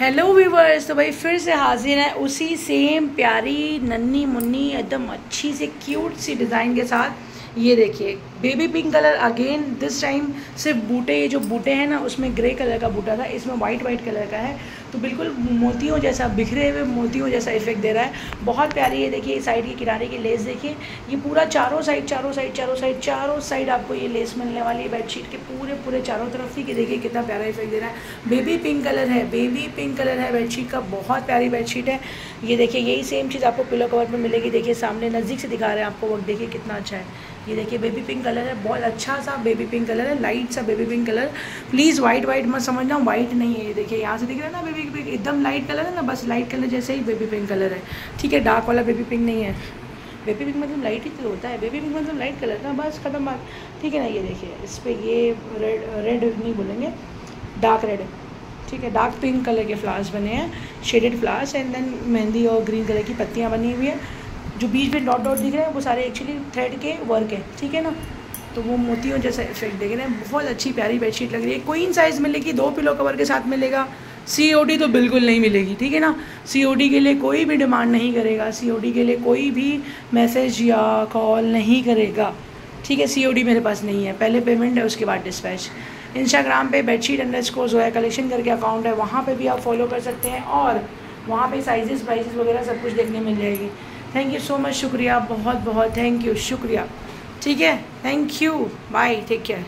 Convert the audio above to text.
Hello viewers तो भाई फिर से हाजिर है उसी सेम प्यारी नन्नी मुन्नी एकदम अच्छी सी क्यूट सी डिज़ाइन के साथ। ये देखिए baby pink colour again this time सिर्फ़ बूटे, ये जो बूटे हैं ना, उसमें ग्रे कलर का बूटा था, इसमें वाइट वाइट कलर का है। तो बिल्कुल मोतियों जैसा, बिखरे हुए मोतियों जैसा इफ़ेक्ट दे रहा है। बहुत प्यारी है, देखिए साइड के किनारे की लेस देखिए। ये पूरा चारों साइड चारों साइड चारों साइड चारों साइड आपको ये लेस मिलने वाली है। बेडशीट के पूरे पूरे चारों तरफ़ ही कि देखिए कितना प्यारा इफ़ेक्ट दे रहा है। बेबी पिंक कलर है बेबी पिंक कलर है बेडशीट का, बहुत प्यारी बेडशीट है। ये देखिए, यही सेम चीज़ आपको पिलो कवर पर मिलेगी। देखिए, सामने नज़दीक से दिखा रहे हैं आपको वक्त देखिए कितना अच्छा है। ये देखिए बेबी पिंक कलर है, बहुत अच्छा सा बेबी पिंक कलर है लाइट सा baby pink colour please white white मत समझना वाइट नहीं है ये देखिए, यहाँ से दिख रहा है ना बेबी पिंक एकदम लाइट कलर है ना, बस लाइट कलर जैसे ही बेबी पिंक कलर है. ठीक है डार्क वाला बेबी पिंक नहीं है. बेबी पिंक मतलब लाइट ही तो होता है बेबी पिंक मतलब लाइट कलर ना, बस खत्म बात. ठीक है ना, ये देखिए, इस पर ये रेड रेड नहीं बोलेंगे डार्क रेड ठीक है डार्क पिंक कलर के फ्लावर्स बने हैं shaded flowers and then mehndi और ग्रीन कलर की पत्तियाँ बनी हुई हैं. जो बीच में डॉट डॉट दिख रहे हैं, वो सारे एक्चुअली थ्रेड के वर्क है ठीक है ना? तो वो मोतियों जैसा इफ़ेक्ट देख रहे हैं। बहुत अच्छी प्यारी बेडशीट लग रही है। क्वीन साइज़ मिलेगी, दो पिलो कवर के साथ मिलेगा। सी ओ डी तो बिल्कुल नहीं मिलेगी, ठीक है ना? सी ओ डी के लिए कोई भी डिमांड नहीं करेगा। सी ओ डी के लिए कोई भी मैसेज या कॉल नहीं करेगा। ठीक है सी ओ डी मेरे पास नहीं है। पहले पेमेंट है, उसके बाद डिस्पैच इंस्टाग्राम पे बेडशीट अंडर स्कोर जो है कलेक्शन करके अकाउंट है। वहाँ पे भी आप फॉलो कर सकते हैं और वहाँ पे साइजेस प्राइजेस वगैरह सब कुछ देखने मिल जाएगी। थैंक यू सो मच शुक्रिया बहुत बहुत थैंक यू शुक्रिया। ठीक है? Thank you bye take care